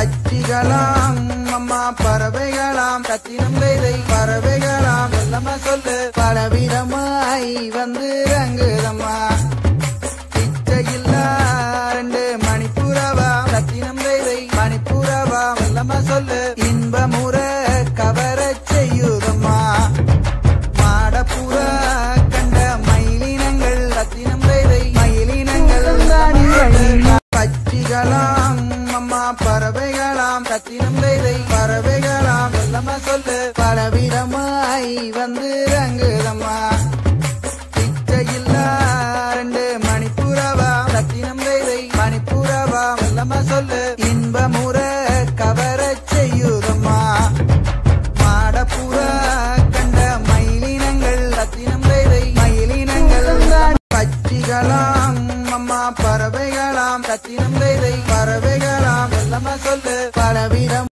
பச்சிகளாம் அம்மா பறவைகளாம் கத்தினம் வேதை பறவைகளாம். சொல்லம்மா சொல்லு பலவிதமாய் வந்து ரங்குதம்மா பறவைகளாம் ரத்தினம் வேதை பறவைகளாம் சொல்லம்மா சொல்லு. பலவிதமாய் வந்து ரங்குதம்மா பிச்சையில்லா ரெண்டு மணிப்புறவா. ரத்தினம் வேதை மணிப்புறவா சொல்லம்மா சொல்லு. இன்பமுற கவரச் செய்யுதம்மா. மாடப்புறா கண்ட மயிலினங்கள் ரத்தினம் வேதை மயிலினங்கள். பச்சிகளாம் அம்மா பறவைகளாம் ரத்தினம் வேதை பறவைகளாம் சொல்லம்மா சொல்லு பலவிதம்